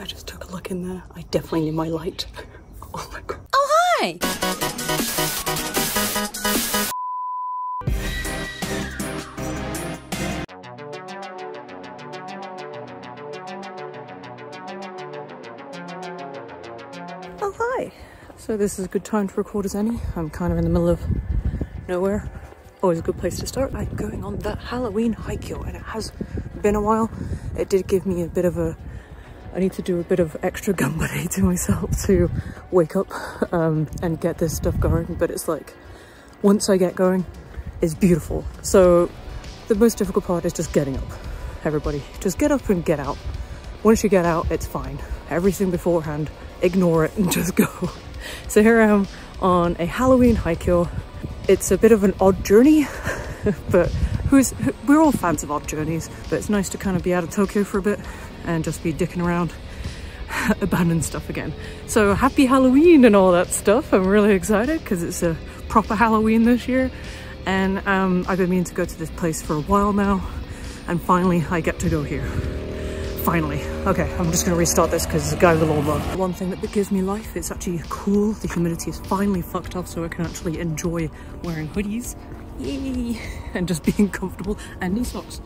I just took a look in there. I definitely need my light. Oh my god. Oh, hi! Oh, hi. So this is a good time to record as any. I'm kind of in the middle of nowhere. Always a good place to start. I'm going on the Halloween haikyo and it has been a while. It did give me a bit of a I need to do a bit of extra gambare to myself to wake up um, and get this stuff going. But it's like, once I get going, it's beautiful. So the most difficult part is just getting up. Everybody, just get up and get out. Once you get out, it's fine. Everything beforehand, ignore it and just go. So here I am on a Halloween haikyo. It's a bit of an odd journey, but who's we're all fans of odd journeys, but it's nice to kind of be out of Tokyo for a bit and just be dicking around abandoned stuff again. So happy Halloween and all that stuff. I'm really excited because it's a proper Halloween this year. And um, I've been meaning to go to this place for a while now. And finally I get to go here. Finally. Okay, I'm just gonna restart this because it's a guy with a lawnmower. One thing that gives me life, it's actually cool. The humidity is finally fucked off so I can actually enjoy wearing hoodies. Yay! And just being comfortable and knee socks.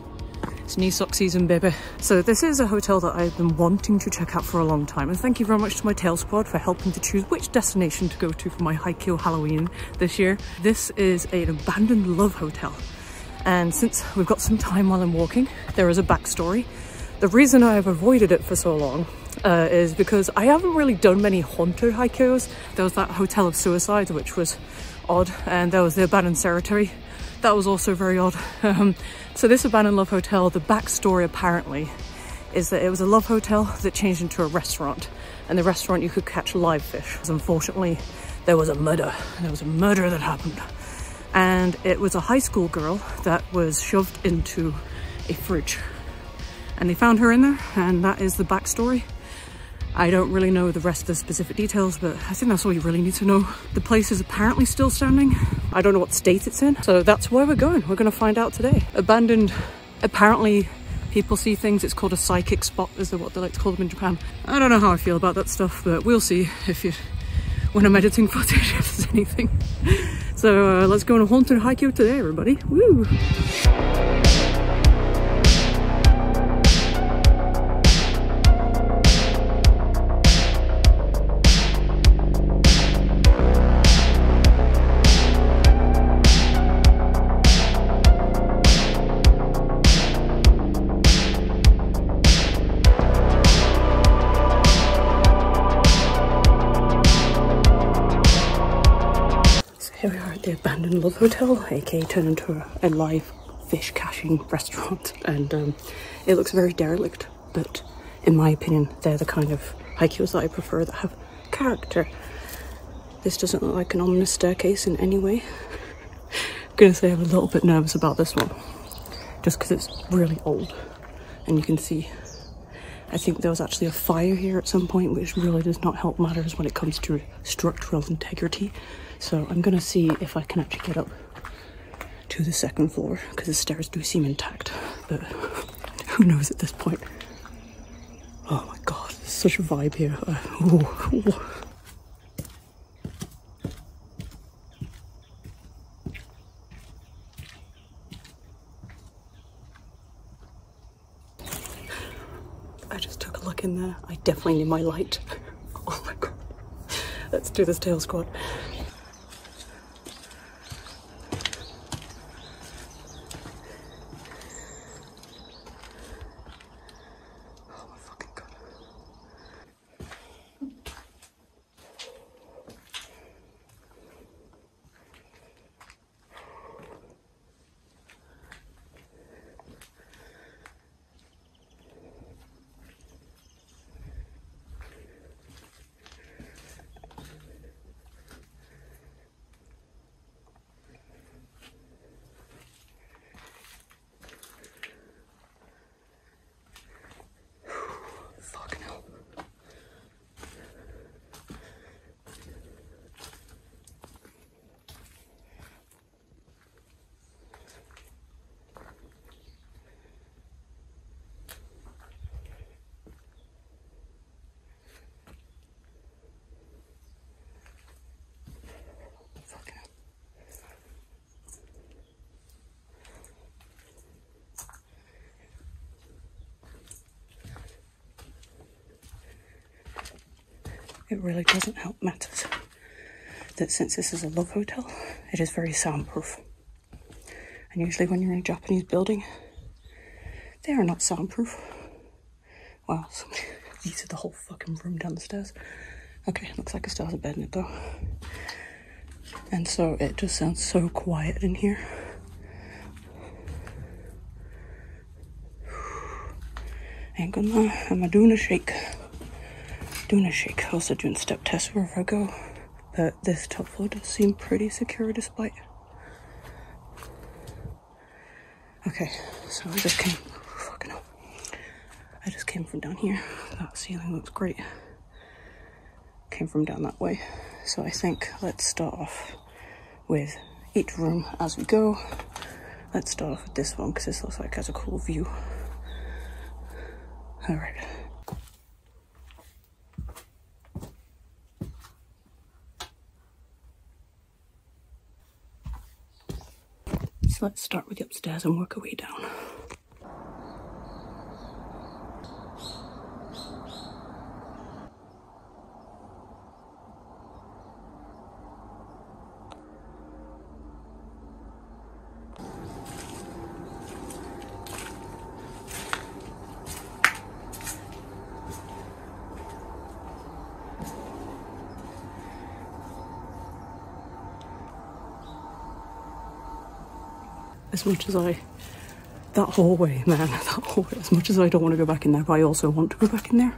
It's knee sock season, baby. So this is a hotel that I've been wanting to check out for a long time. And thank you very much to my tail squad for helping to choose which destination to go to for my Haikyo Halloween this year. This is an abandoned love hotel. And since we've got some time while I'm walking, there is a backstory. The reason I have avoided it for so long uh, is because I haven't really done many haunted Haikyos. There was that Hotel of Suicides, which was odd, and there was the abandoned cemetery. That was also very odd. Um, so this abandoned love hotel, the backstory apparently is that it was a love hotel that changed into a restaurant. And the restaurant you could catch live fish. Unfortunately, there was a murder. There was a murder that happened. And it was a high school girl that was shoved into a fridge. And they found her in there, and that is the backstory. I don't really know the rest of the specific details, but I think that's all you really need to know. The place is apparently still standing. I don't know what state it's in, so that's where we're going. We're gonna find out today. Abandoned, apparently people see things. It's called a psychic spot, is what they like to call them in Japan. I don't know how I feel about that stuff, but we'll see if you, when I'm editing footage, if there's anything. So uh, let's go on a haunted haikyo today, everybody. Woo! Here we are at the abandoned love hotel, aka turned into a, live fish caching restaurant, and um, it looks very derelict. But in my opinion, they're the kind of haikyos that I prefer that have character. This doesn't look like an ominous staircase in any way. I'm gonna say I'm a little bit nervous about this one, just because it's really old, and you can see. I think there was actually a fire here at some point, which really does not help matters when it comes to structural integrity. So I'm gonna see if I can actually get up to the second floor because the stairs do seem intact, but who knows at this point. Oh my god, there's such a vibe here. Uh, ooh, ooh. I just took a look in there. I definitely need my light. Oh my god. Let's do this tail squad. It really doesn't help matters that since this is a love hotel, it is very soundproof. And usually when you're in a Japanese building, they are not soundproof. Wow, these are the whole fucking room down the stairs. Okay, looks like still has a bed in it though. And so it just sounds so quiet in here. Ain't gonna lie, am I doing a shake? Doing a shake. Also doing step tests wherever I go. But this top floor does seem pretty secure despite. Okay, so I just came. Fucking hell. I just came from down here. That ceiling looks great. Came from down that way. So I think let's start off with each room as we go. Let's start off with this one because this looks like it has a cool view. All right. Let's start with the upstairs and work our way down. As much as I that hallway, man, that hallway. As much as I don't want to go back in there, but I also want to go back in there.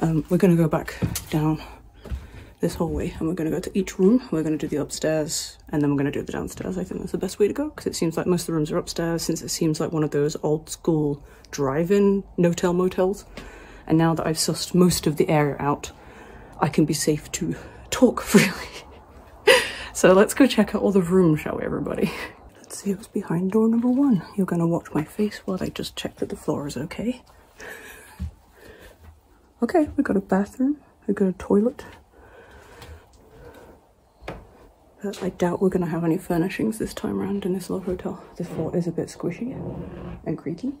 Um, we're going to go back down this hallway, and we're going to go to each room. We're going to do the upstairs, and then we're going to do the downstairs. I think that's the best way to go because it seems like most of the rooms are upstairs, since it seems like one of those old school drive-in no-tell motels. And now that I've sussed most of the area out, I can be safe to talk freely. so let's go check out all the rooms, shall we, everybody? See who's behind door number one. You're gonna watch my face while I just check that the floor is okay. Okay, we got a bathroom, we got a toilet. But I doubt we're gonna have any furnishings this time around in this little hotel. This floor is a bit squishy and creaky.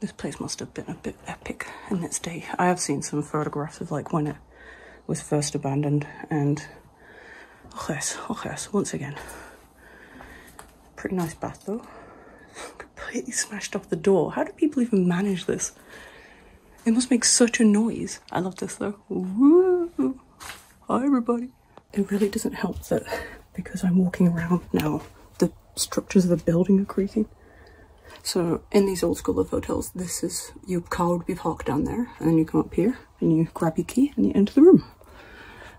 This place must have been a bit epic in its day. I have seen some photographs of like when it was first abandoned and oh yes, oh yes, once again. Pretty nice bath though. Completely smashed off the door. How do people even manage this? It must make such a noise. I love this though. Woo! Hi everybody. It really doesn't help that because I'm walking around now, the structures of the building are creaking. So in these old school of hotels, this is your car would be parked down there, and then you come up here and you grab your key and you enter the room.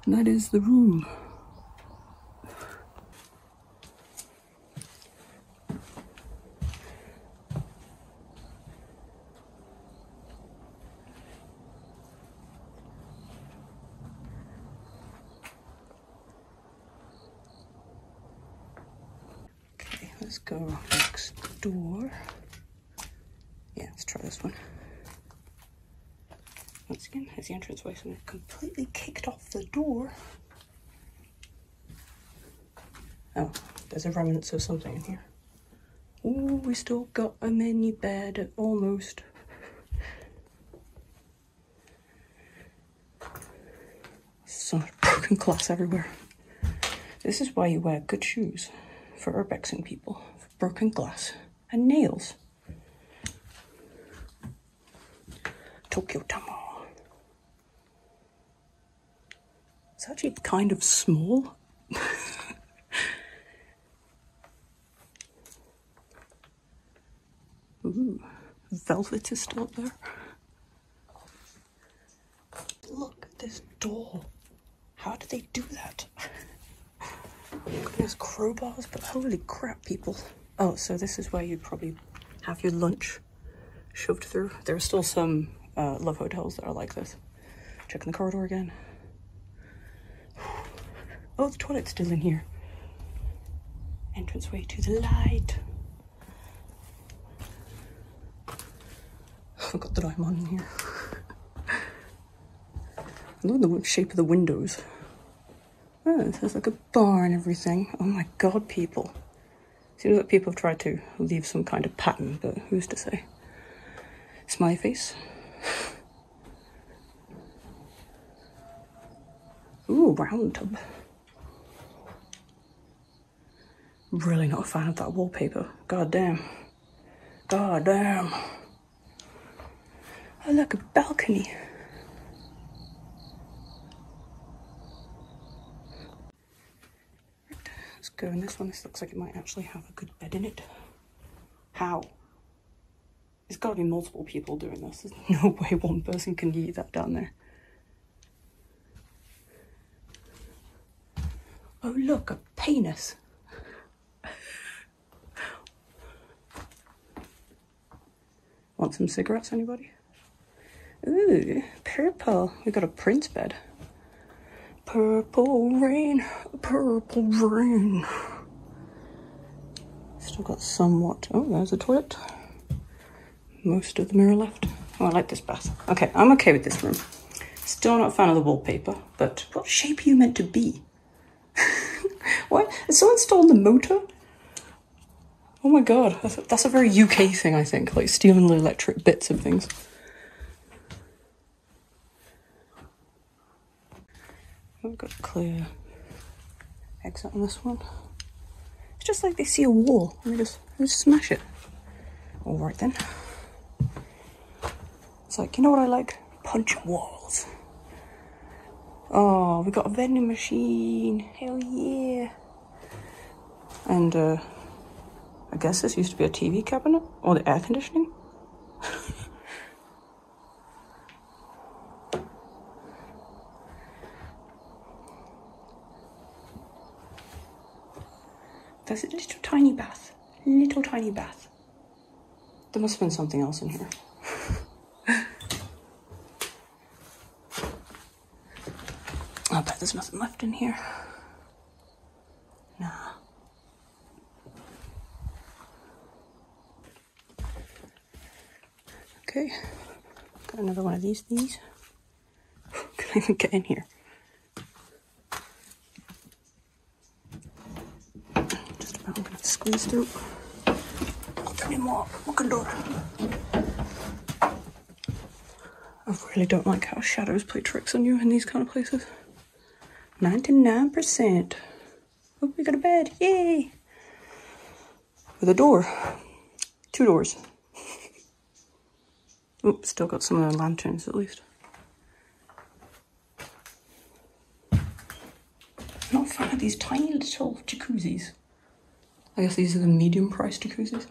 And that is the room. Okay, let's go next door. Yeah, let's try this one. Once again, here's the entranceway, so we've completely kicked off the door. Oh, there's a remnants of something in here. Oh, we still got a mini bed, almost. So much broken glass everywhere. This is why you wear good shoes for urbexing people. For broken glass and nails. Tokyo Tama. It's actually kind of small. Ooh, velvet is still there. Look at this door. How did they do that? There's crowbars, but holy crap, people. Oh, so this is where you'd probably have your lunch shoved through. There are still some uh, love hotels that are like this. Checking the corridor again. Oh, the toilet's still in here. Entranceway to the light. I forgot that I'm on here. I love the shape of the windows. Oh, this has like a bar and everything. Oh my god, people. Seems like people have tried to leave some kind of pattern, but who's to say? Smiley face. Ooh, round tub. Really not a fan of that wallpaper. God damn. God damn. Oh, look, a balcony. Let's go in this one. This looks like it might actually have a good bed in it. How? There's got to be multiple people doing this. There's no way one person can eat that down there. Oh, look, a penis. Want some cigarettes, anybody? Ooh, purple. We got a prince bed. Purple rain, purple rain. Still got somewhat. Oh, there's a toilet. Most of the mirror left. Oh, I like this bath. Okay, I'm okay with this room. Still not a fan of the wallpaper, but what shape are you meant to be? what? Has someone stolen the motor? Oh my god, that's a, that's a very UK thing, I think, like stealing the electric bits of things. We've got a clear exit on this one. It's just like they see a wall and they just, they just smash it. Alright then. It's like, you know what I like? Punch walls. Oh, we got a vending machine. Hell yeah. And, uh, I guess this used to be a TV cabinet or the air conditioning. There's a little tiny bath. Little tiny bath. There must have been something else in here. I bet there's nothing left in here. Nah. Okay. Got another one of these these. Can I even get in here? Just about gonna squeeze through. At door. I really don't like how shadows play tricks on you in these kind of places. 99%. Oh, we got a bed. Yay! With a door. Two doors. Oops, still got some of the lanterns at least. Not a fan of these tiny little jacuzzis. I guess these are the medium priced jacuzzis.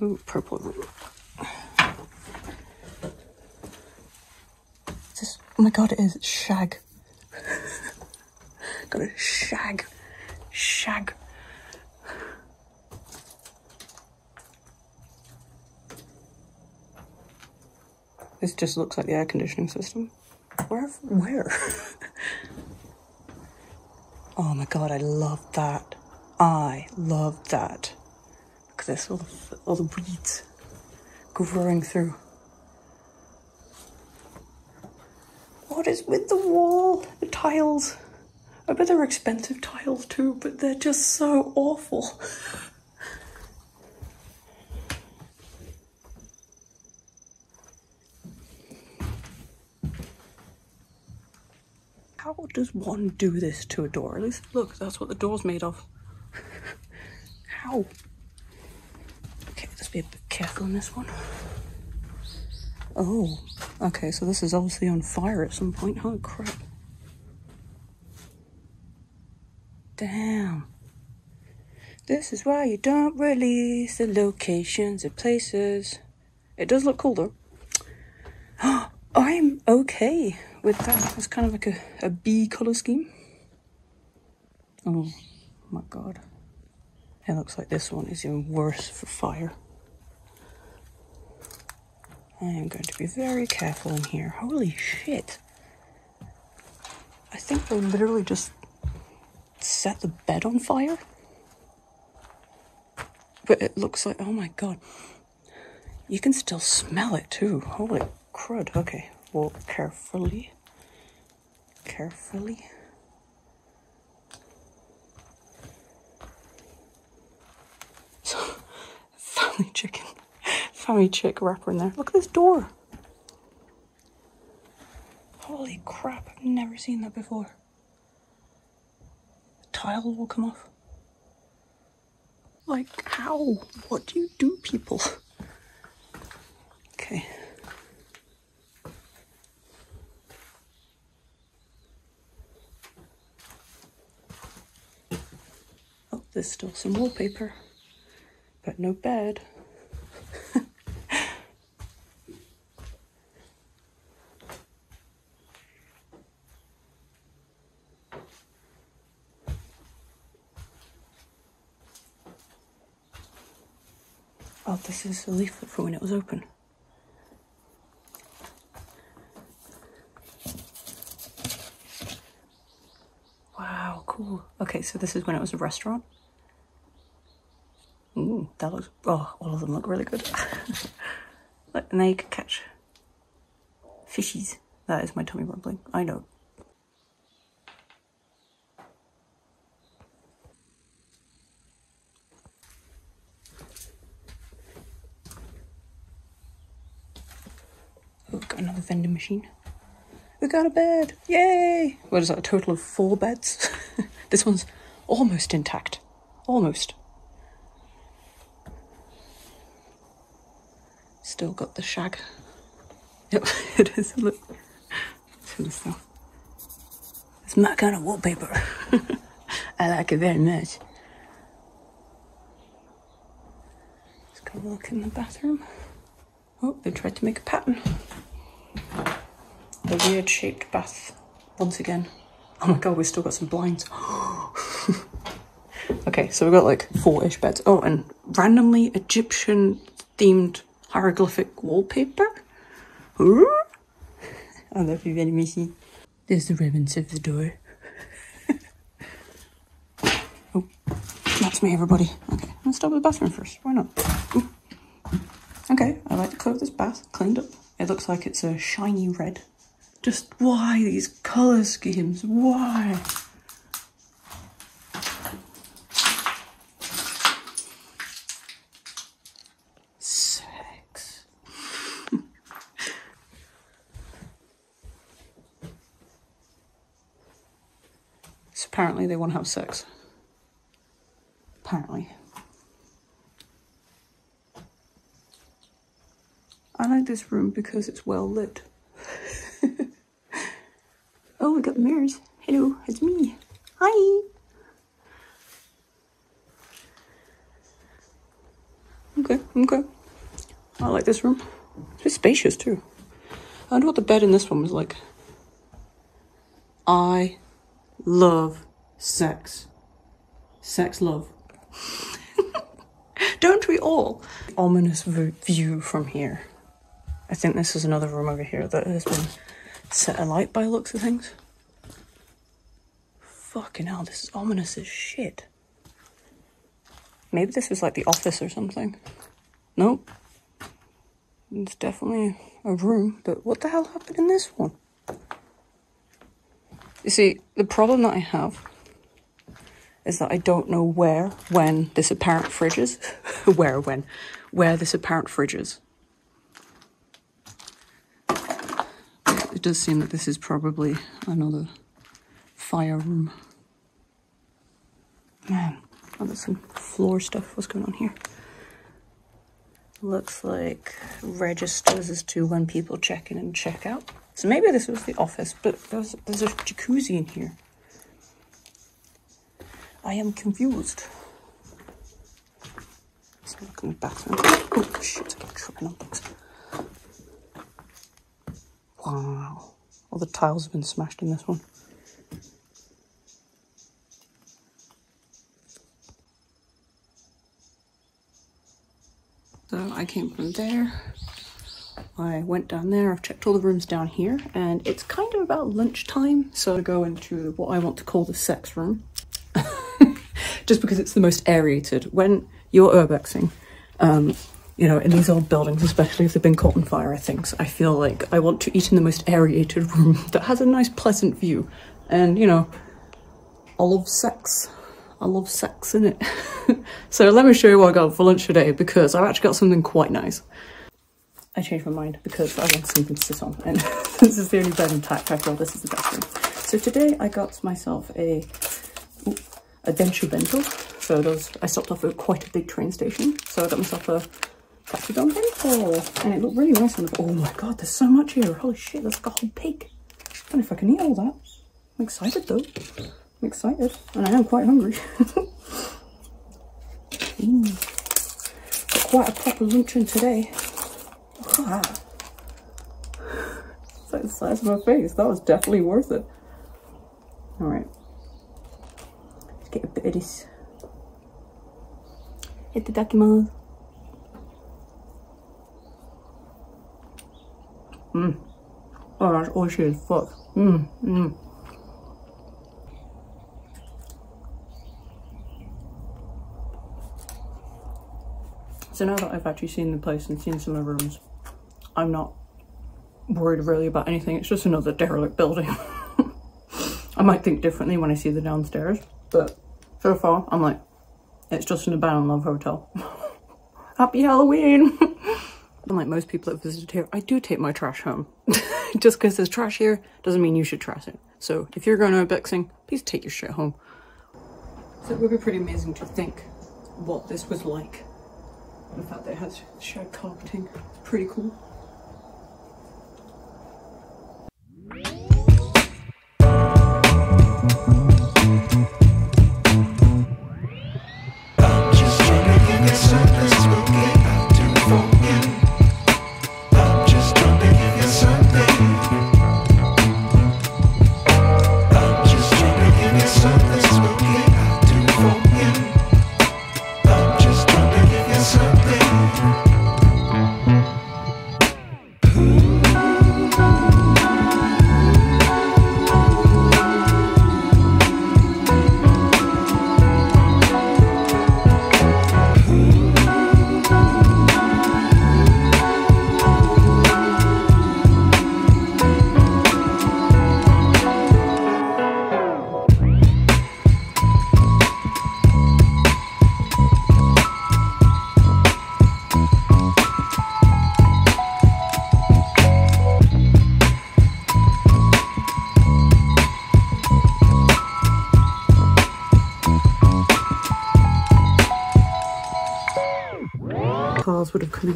Ooh, purple room. Is this, oh my god. It's shag. got a shag. Shag. This just looks like the air conditioning system. Where? Where? oh my god, I love that. I love that. Look at this, all the, all the weeds growing through. What is with the wall? The tiles. I bet they're expensive tiles too, but they're just so awful. How does one do this to a door? At least look, that's what the door's made of. How? Okay, let's be a bit careful in this one. Oh, okay, so this is obviously on fire at some point. Holy crap. Damn. This is why you don't release the locations of places. It does look cool though. I'm okay with that. It's kind of like a, a bee colour scheme. Oh my god. It looks like this one is even worse for fire. I am going to be very careful in here. Holy shit. I think they literally just set the bed on fire. But it looks like, oh my god. You can still smell it too. Holy crud. Okay, walk carefully. Carefully. family chicken. Family chick wrapper in there. Look at this door. Holy crap, I've never seen that before. The tile will come off. Like, how? What do you do, people? Okay. Oh, there's still some wallpaper, but no bed. oh, this is a leaflet for when it was open. Wow, cool. Okay, so this is when it was a restaurant. That looks. Oh, all of them look really good. Look, and you can catch fishies. That is my tummy rumbling. I know. Oh, got another vending machine. We got a bed! Yay! What is that? A total of four beds? this one's almost intact. Almost. Still got the shag. Yep, it is. Look. Stuff. It's my kind of wallpaper. I like it very much. Let's go look in the bathroom. Oh, they tried to make a pattern. The weird shaped bath once again. Oh my god, we've still got some blinds. okay, so we've got like four-ish beds. Oh, and randomly Egyptian themed hieroglyphic wallpaper. Ooh. I love you very much. There's the ribbons of the door. oh, that's me, everybody. Okay, let's start with the bathroom first. Why not? Ooh. Okay, I like the colour of this bath. Cleaned up. It looks like it's a shiny red. Just why these colour schemes? Why? Sex. so apparently they want to have sex. Apparently. I like this room because it's well lit. oh, we got mirrors. Hello, it's me. Hi. Okay, okay. I like this room. It's spacious too. I wonder what the bed in this one was like. I love sex. Sex love. Don't we all? Ominous view from here. I think this is another room over here that has been set alight by looks of things. Fucking hell, this is ominous as shit. Maybe this is like the office or something. Nope. It's definitely a room, but what the hell happened in this one? You see, the problem that I have is that I don't know where, when this apparent fridge is. where, when, where this apparent fridge is. It does seem that this is probably another fire room. Man, oh, there's some floor stuff. What's going on here? Looks like registers as to when people check in and check out. So maybe this was the office, but there's, there's a jacuzzi in here. I am confused. Let's look in the bathroom. Oh shit, I keep tripping on things. Wow. All the tiles have been smashed in this one. So I came from there. I went down there, I've checked all the rooms down here, and it's kind of about lunchtime, so I go into what I want to call the sex room. Just because it's the most aerated. When you're urbexing, um, you know, in these old buildings, especially if they've been caught on fire, I think, I feel like I want to eat in the most aerated room that has a nice, pleasant view. And, you know, I love sex. I love sex in it. so let me show you what I got for lunch today because I've actually got something quite nice. I changed my mind because I want something to sit on and this is the only bed intact. I feel this is the best room. So today I got myself a, a Densho bento. So those, I stopped off at quite a big train station. So I got myself a Katsudon bento and it looked really nice. And oh my god, there's so much here. Holy shit, that's like a whole pig. I don't know if I can eat all that. I'm excited though. I'm excited and I am quite hungry. mm. Got quite a proper luncheon today. Look at that. It's like the size of my face. That was definitely worth it. Alright. Let's a bit of this. Itadakimasu. Mmm. Oh, that's oishi as fuck. Mmm, mmm. So now that I've actually seen the place and seen some of the rooms, I'm not worried really about anything. It's just another derelict building. I might think differently when I see the downstairs, but so far I'm like, it's just an abandoned love hotel. Happy Halloween! Unlike most people that visited here, I do take my trash home. just because there's trash here doesn't mean you should trash it. So if you're going to urbexing, please take your shit home. So it would be pretty amazing to think what this was like the fact that it has shed carpeting, it's Pretty cool.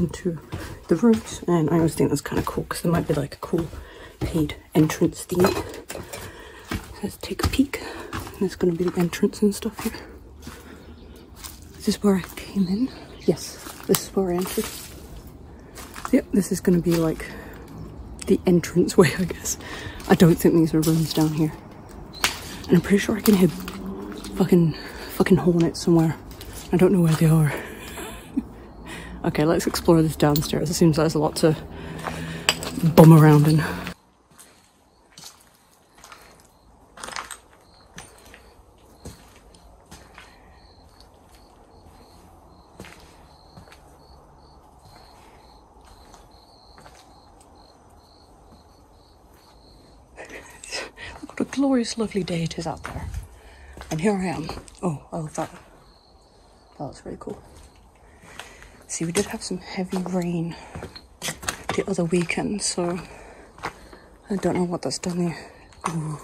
Into the rooms and I always think that's kind of cool because there might be like a cool paid entrance theme. Let's take a peek. There's going to be the entrance and stuff here. Is this is where I came in? Yes, this is where I entered. Yep, this is going to be like the entrance way, I guess. I don't think these are rooms down here. And I'm pretty sure I can hear fucking fucking hornets somewhere. I don't know where they are. Okay, let's explore this downstairs. It seems there's a lot to bum around in. what a glorious, lovely day it is out there. And here I am. Oh, I love that. That looks very cool. See, we did have some heavy rain the other weekend, so I don't know what that's done there. Ooh,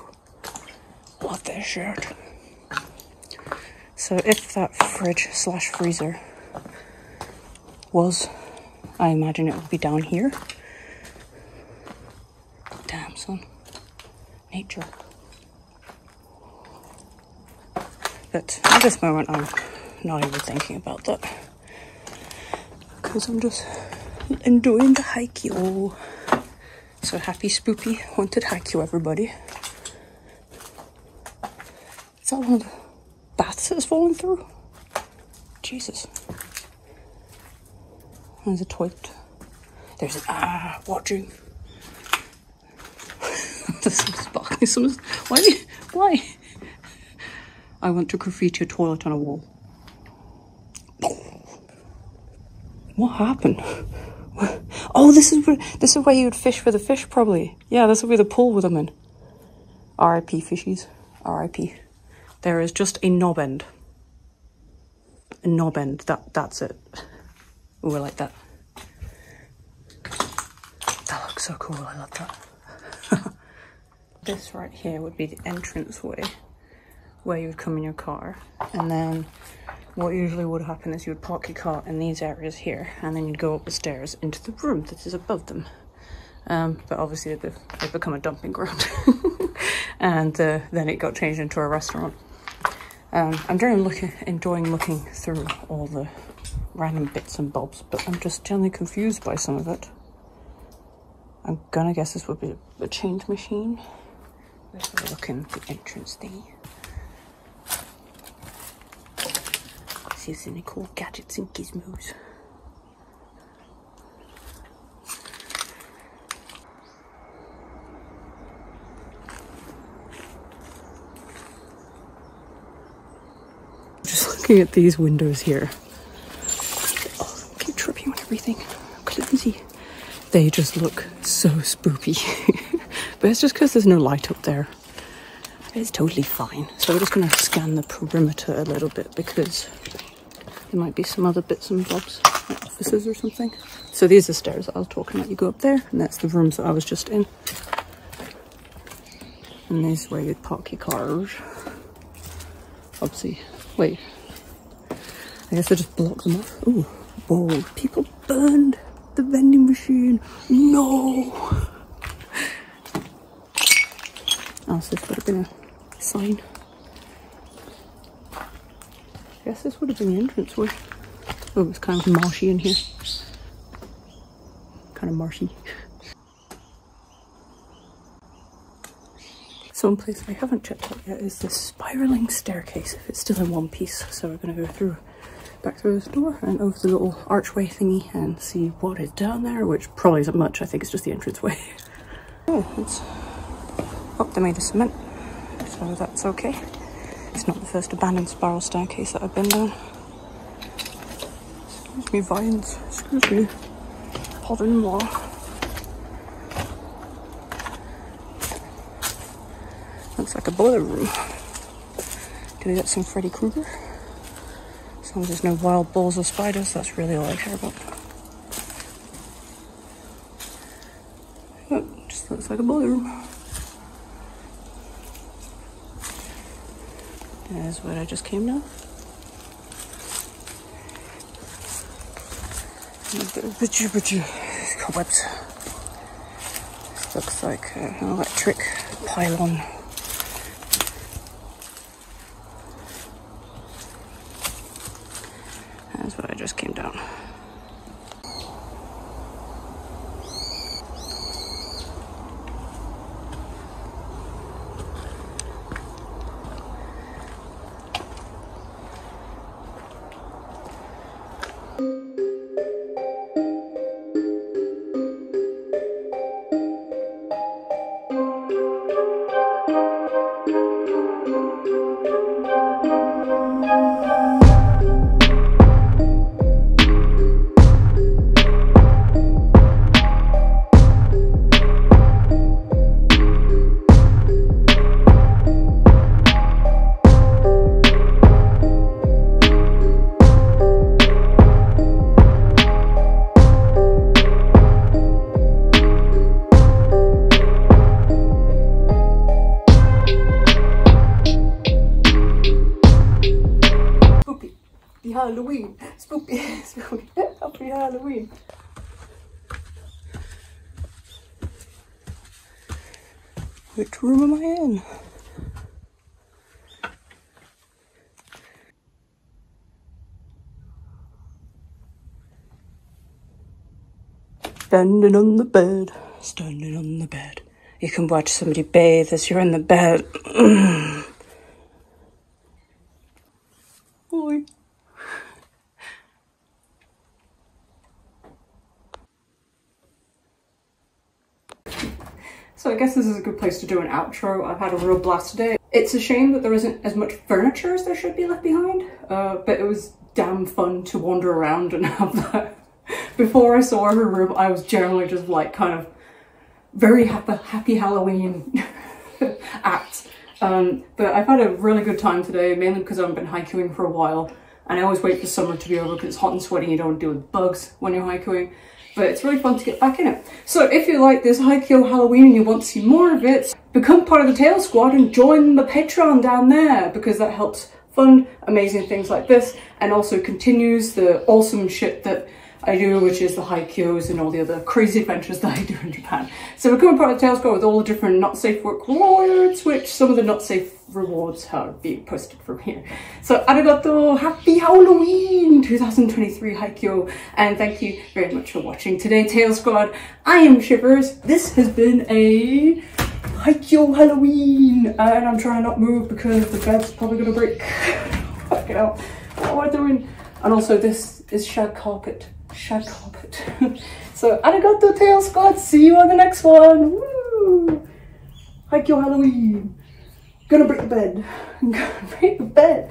what the shirt. So if that fridge slash freezer was, I imagine it would be down here. Damn, son. Nature. But at this moment, I'm not even thinking about that. Because I'm just enjoying the hike, yo. So happy, spoopy, haunted hike, you everybody. Is that one of the baths that's fallen through? Jesus. There's a toilet. There's an ah watching. Some sparkling. Some, why? Why? I want to graffiti a toilet on a wall. What happened? Oh, this is where this is where you'd fish for the fish, probably. Yeah, this would be the pool with them in. R.I.P. fishies. R.I.P. There is just a knob end. A knob end. That that's it. Ooh, I like that. That looks so cool. I love that. this right here would be the entrance way where you would come in your car, and then what usually would happen is you would park your car in these areas here and then you'd go up the stairs into the room that is above them. Um, but obviously they've, become a dumping ground and uh, then it got changed into a restaurant. Um, I'm looking, enjoying looking through all the random bits and bobs, but I'm just generally confused by some of it. I'm gonna guess this would be a change machine. Let's look in the entrance thingy. If there's any cool gadgets and gizmos. Just looking at these windows here. Oh, keep tripping on everything. Clumsy. They just look so spoopy. but it's just because there's no light up there. It's totally fine. So we're just going to scan the perimeter a little bit because there might be some other bits and bobs, like offices or something. So these are stairs I was talking about. You go up there, and that's the rooms that I was just in. And this is where you'd park your cars. Obviously, wait. I guess I just block them off. Ooh, whoa, people burned the vending machine. No! Oh, so this would have been a sign. I guess this would have been the entrance way. Oh, it's kind of marshy in here. Kind of marshy. So one place I haven't checked out yet is this spiraling staircase, if it's still in one piece. So we're going to go through, back through this door and over the little archway thingy and see what is down there, which probably isn't much. I think it's just the entrance way. Oh, it's... Oh, they made the cement, so that's okay. It's not the first abandoned spiral staircase that I've been down. Excuse me, vines. Excuse me. Pardon moi. Looks like a boiler room. Do we get some Freddy Krueger? As long as there's no wild balls or spiders, that's really all I care about. Oh, just looks like a boiler room. There's what I just came down. Cobwebs. This looks like an electric pylon. Which room am I in? Standing on the bed, standing on the bed. You can watch somebody bathe as you're in the bed. Oi. So I guess this is a good place to do an outro. I've had a real blast today. It's a shame that there isn't as much furniture as there should be left behind, uh, but it was damn fun to wander around and have that before I saw her room, I was generally just like kind of very happy, happy Halloween act. Um, but I've had a really good time today, mainly because I haven't been hiking for a while. And I always wait for summer to be over because it's hot and sweaty. and You don't deal with bugs when you're hiking. But it's really fun to get back in it. So if you like this Haikyo Halloween and you want to see more of it, become part of the Tail Squad and join the Patreon down there because that helps fund amazing things like this and also continues the awesome shit that I do, which is the Haikyos and all the other crazy adventures that I do in Japan. So we're coming part of Tail Squad with all the different not safe work rewards, which some of the not safe rewards are being posted from here. So arigato, happy Halloween 2023 Haikyo, and thank you very much for watching today, Tail Squad. I am Shiverz. This has been a Haikyo Halloween, and I'm trying not move because the bed's probably gonna break. Fuck it out. What am I doing? And also this is shag carpet. Shag carpet. so arigato Tail Squad, see you on the next one. Woo! Haikyo Halloween. Gonna break the bed. Gonna break the bed.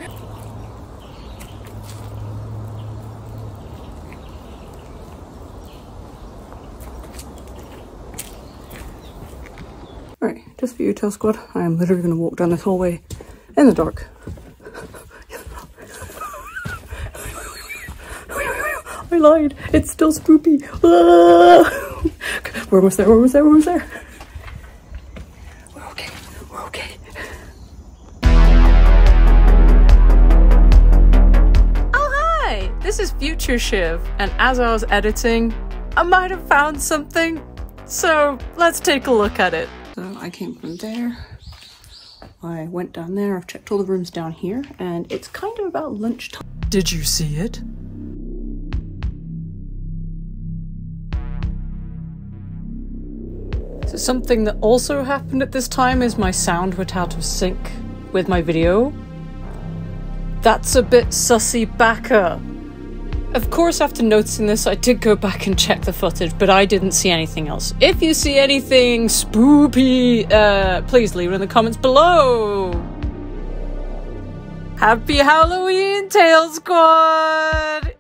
Alright, just for you, Tail Squad. I am literally gonna walk down this hallway in the dark. I lied. It's still spoopy. Ah! We're almost there. We're almost there. We're almost there. We're okay. We're okay. Oh, hi! This is Future Shiv, and as I was editing, I might have found something. So let's take a look at it. So I came from there. I went down there. I've checked all the rooms down here, and it's kind of about lunchtime. Did you see it? Something that also happened at this time is my sound went out of sync with my video. That's a bit sussy backer. Of course, after noticing this, I did go back and check the footage, but I didn't see anything else. If you see anything spoopy, uh, please leave it in the comments below. Happy Halloween, Tail Squad!